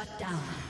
Shut down.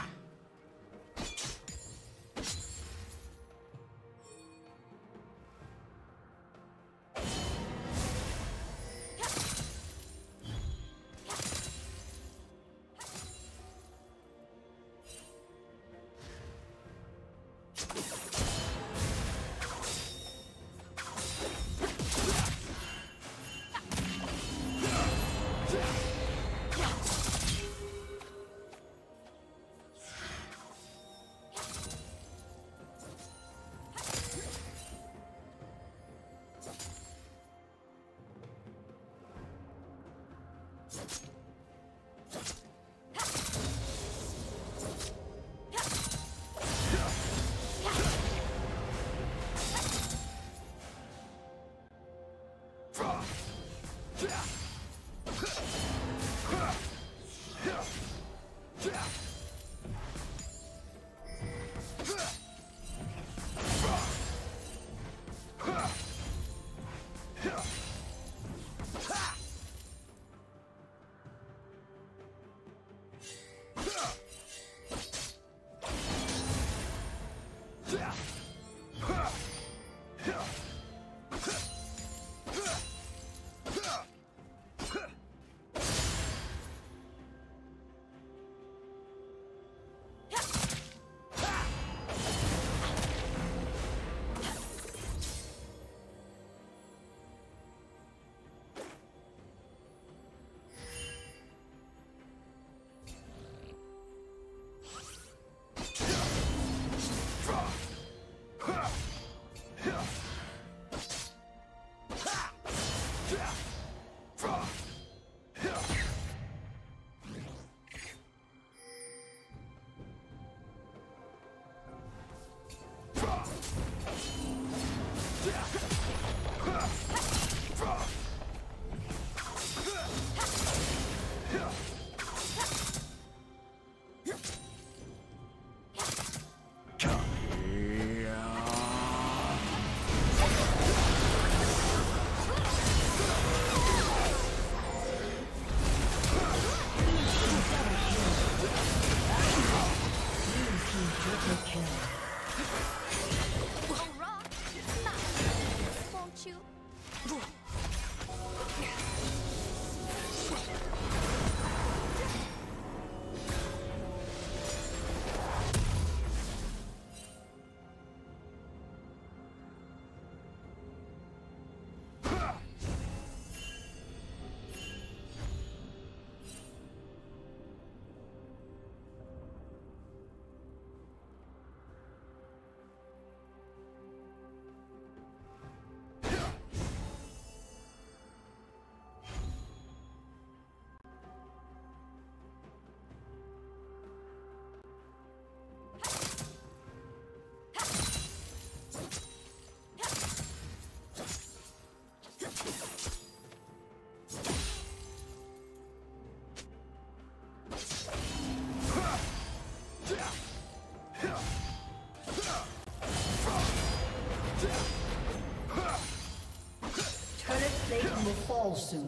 will fall soon.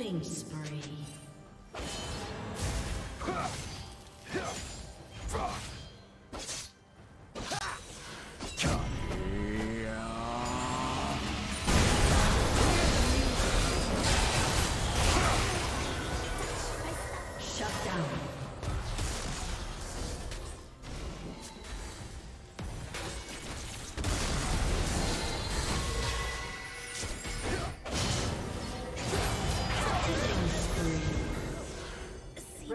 Killing spree.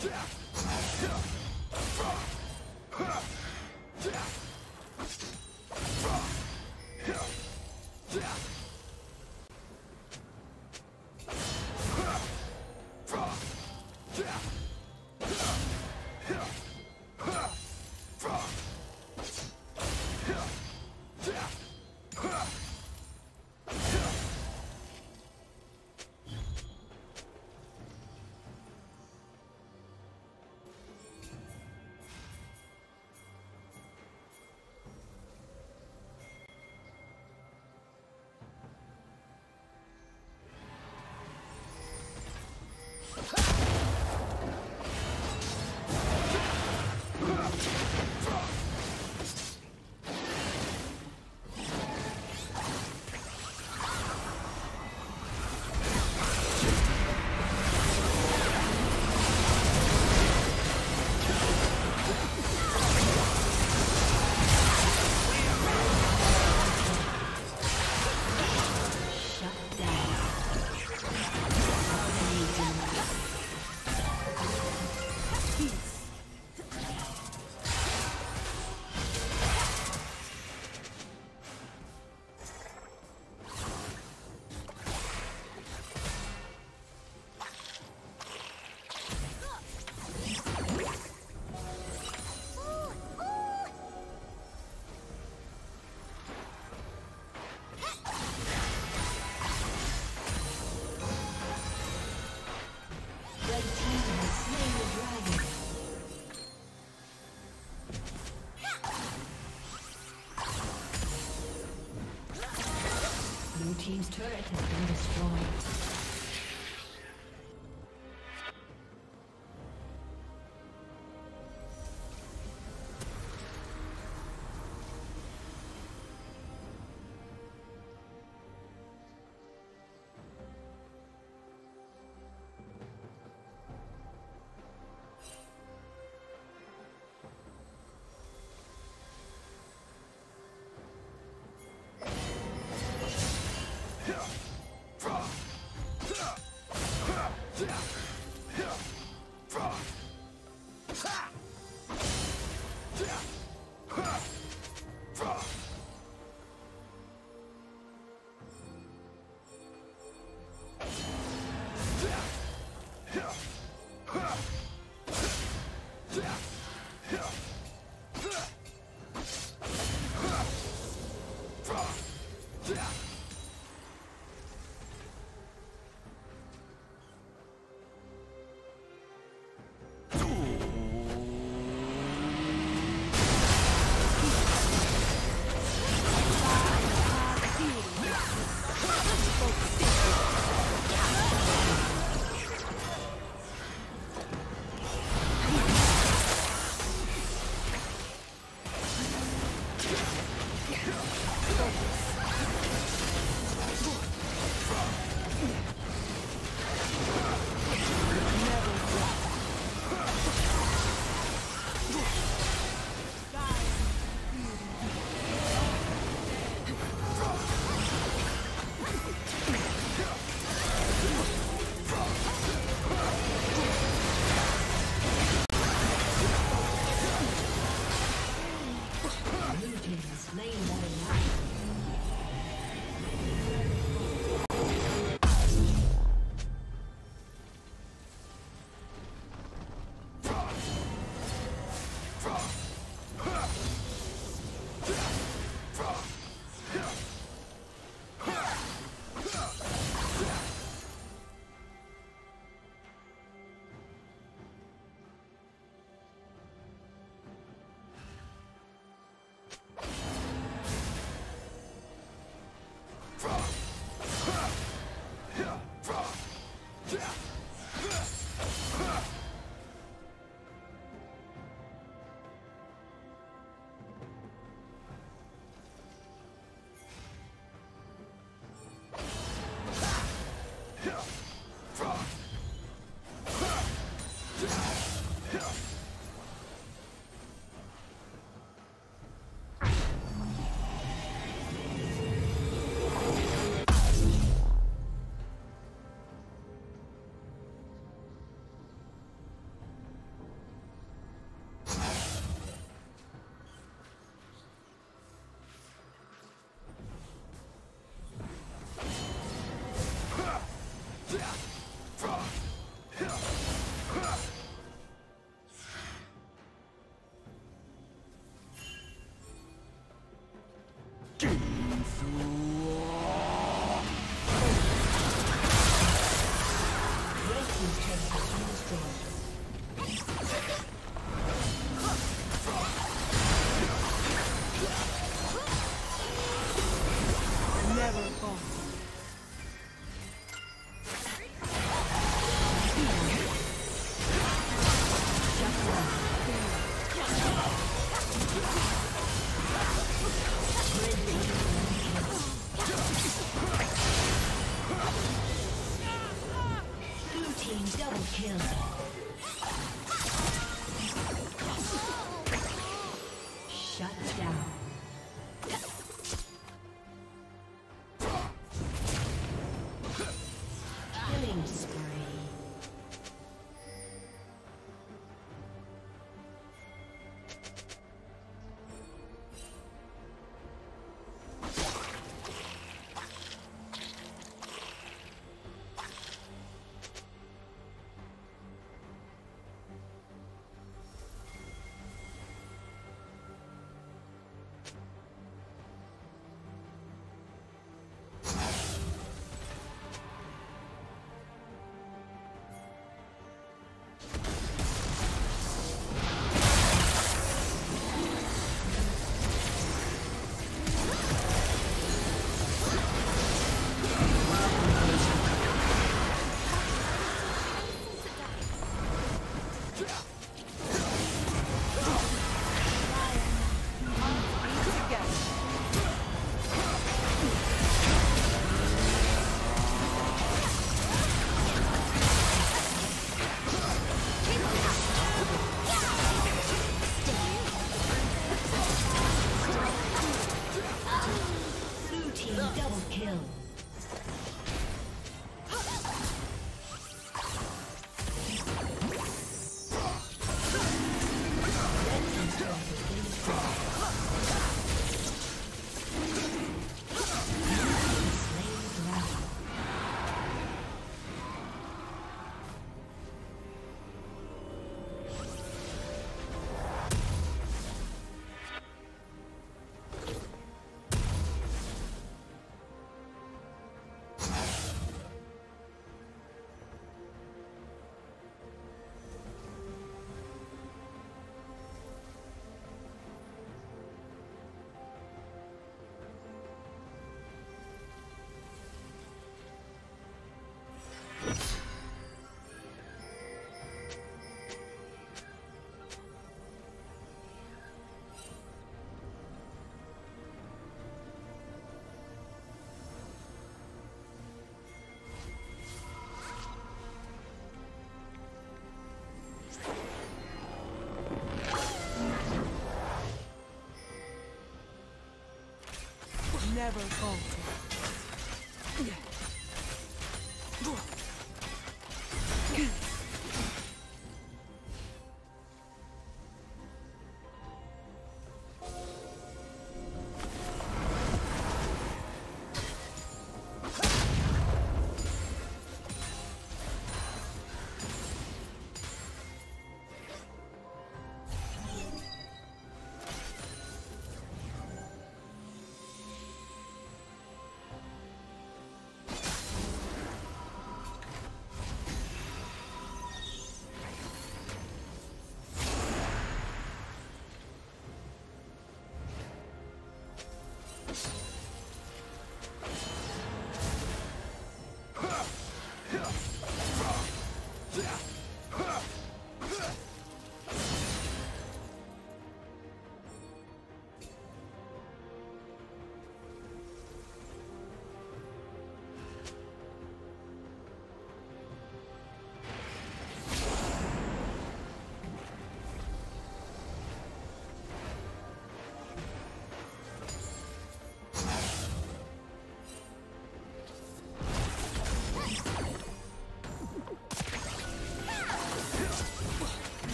Turret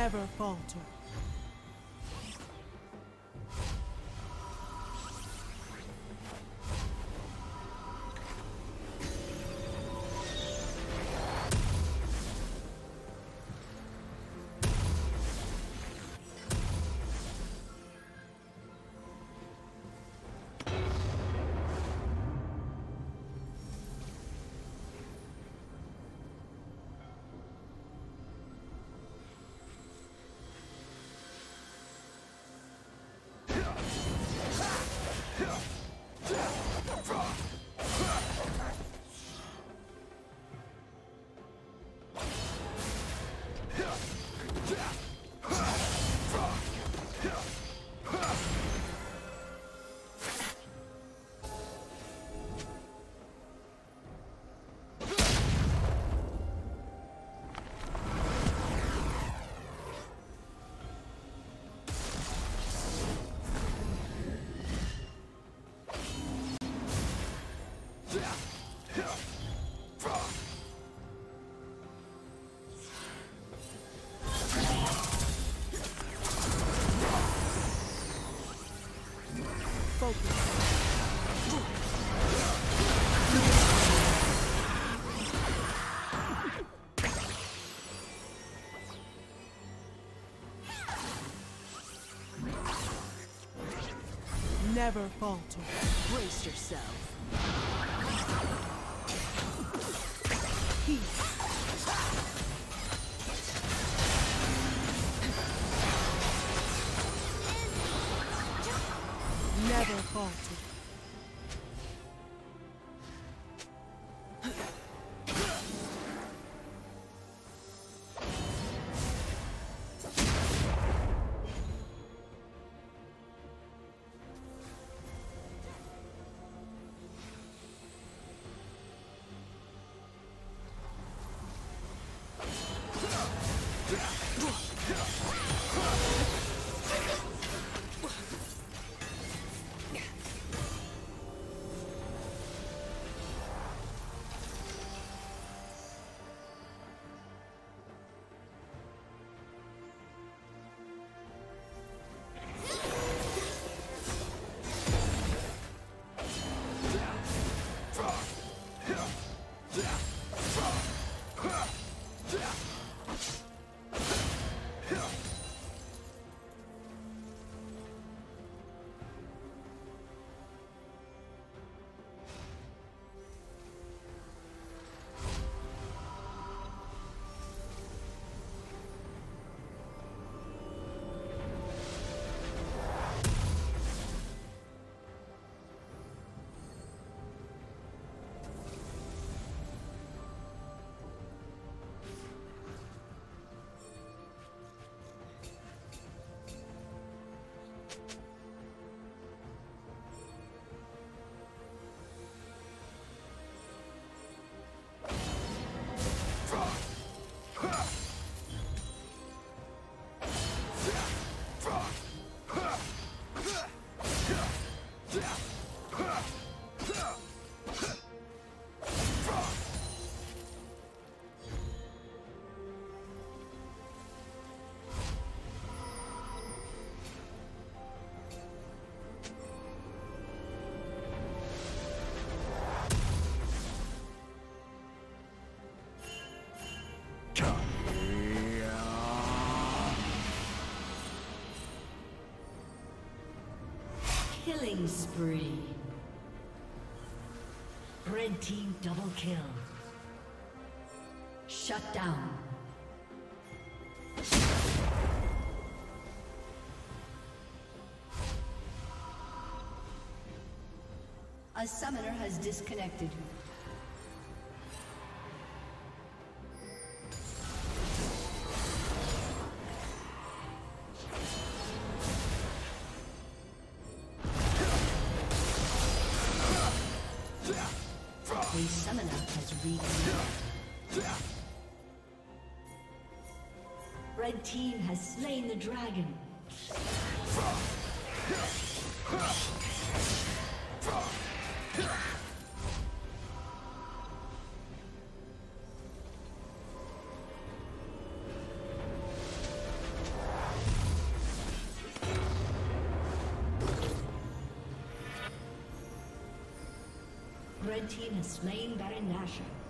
Never falter. Never falter. Brace yourself. Killing spree. Red team double kill. Shut down. A summoner has disconnected. dragon. Red team has slain Baron Nashor.